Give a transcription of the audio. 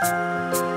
Bye.